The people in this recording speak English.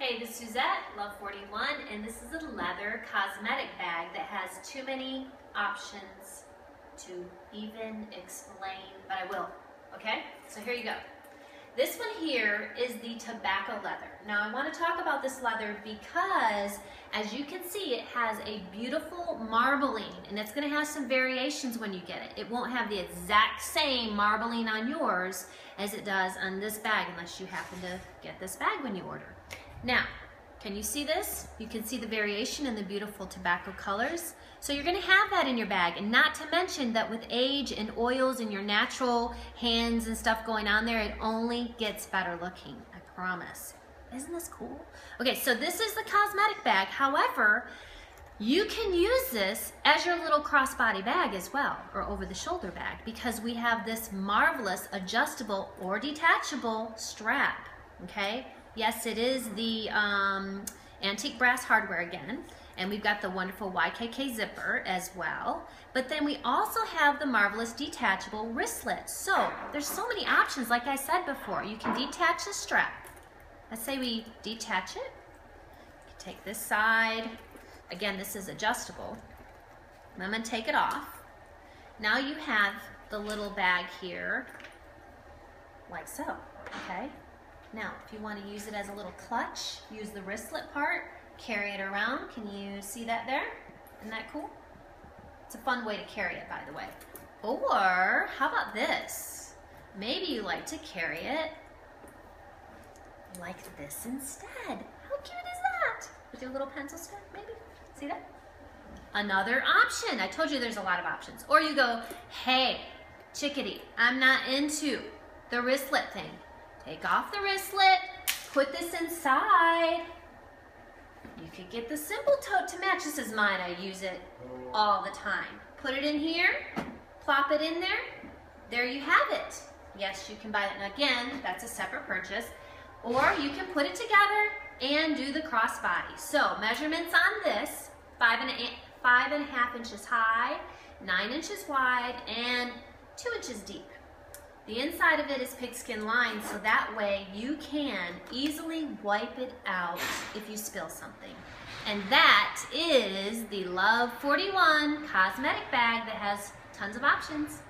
Hey, this is Suzette, Love 41, and this is a leather cosmetic bag that has too many options to even explain, but I will, okay? So here you go. This one here is the tobacco leather. Now I want to talk about this leather because as you can see it has a beautiful marbling and it's going to have some variations when you get it. It won't have the exact same marbling on yours as it does on this bag unless you happen to get this bag when you order. Now, can you see this? You can see the variation in the beautiful tobacco colors. So you're gonna have that in your bag and not to mention that with age and oils and your natural hands and stuff going on there, it only gets better looking, I promise. Isn't this cool? Okay, so this is the cosmetic bag. However, you can use this as your little crossbody bag as well, or over the shoulder bag, because we have this marvelous adjustable or detachable strap, okay? Yes, it is the um, antique brass hardware again. And we've got the wonderful YKK zipper as well. But then we also have the marvelous detachable wristlet. So there's so many options, like I said before. You can detach the strap. Let's say we detach it. Take this side. Again, this is adjustable. I'm gonna take it off. Now you have the little bag here, like so, okay? Now, if you want to use it as a little clutch, use the wristlet part, carry it around. Can you see that there? Isn't that cool? It's a fun way to carry it, by the way. Or, how about this? Maybe you like to carry it like this instead. How cute is that? With your little pencil strap, maybe? See that? Another option. I told you there's a lot of options. Or you go, hey, chickadee, I'm not into the wristlet thing. Take off the wristlet, put this inside. You could get the simple tote to match. This is mine, I use it all the time. Put it in here, plop it in there, there you have it. Yes, you can buy it, and again, that's a separate purchase. Or you can put it together and do the crossbody. So measurements on this, five and, a, five and a half inches high, nine inches wide, and two inches deep. The inside of it is pigskin lined so that way you can easily wipe it out if you spill something. And that is the Love 41 cosmetic bag that has tons of options.